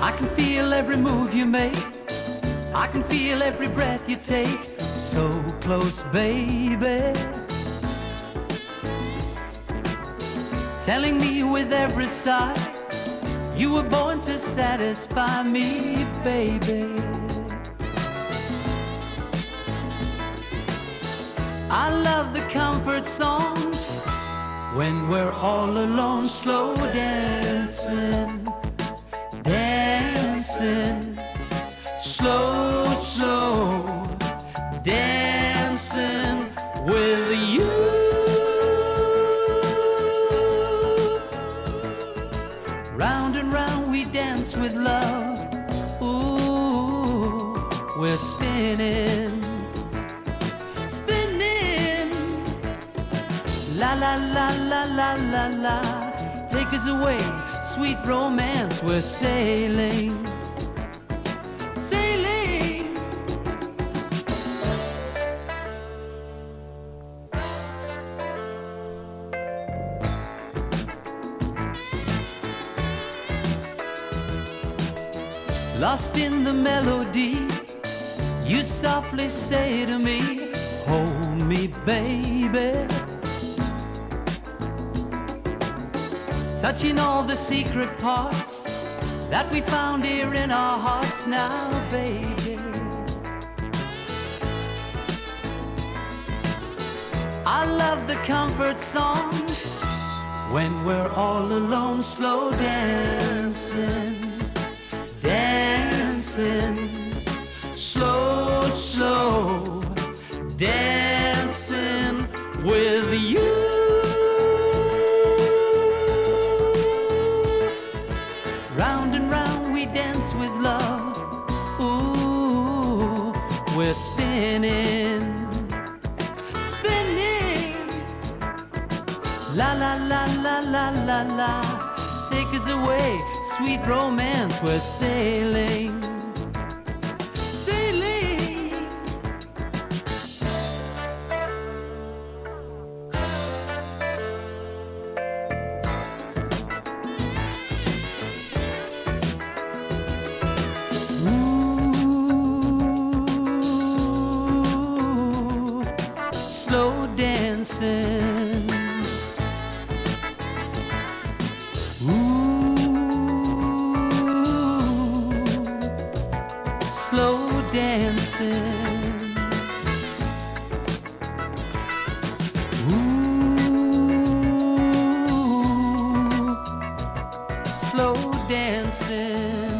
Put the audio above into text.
I can feel every move you make. I can feel every breath you take. So close, baby. Telling me with every sigh, you were born to satisfy me, baby. I love the comfort songs when we're all alone, slow dancing, dance with love. Ooh, we're spinning, spinning. La la la la la la la. Take us away, sweet romance. We're sailing, sailing. Lost in the melody, you softly say to me, Hold me, baby. Touching all the secret parts that we found here in our hearts now, baby. I love the comfort songs when we're all alone, slow dancing dancing, slow, slow, dancing with you. Round and round we dance with love. Ooh, we're spinning, spinning. La la la la la la la. Take us away, sweet romance. We're sailing, sailing. Ooh, slow dancing. Ooh, slow dancing.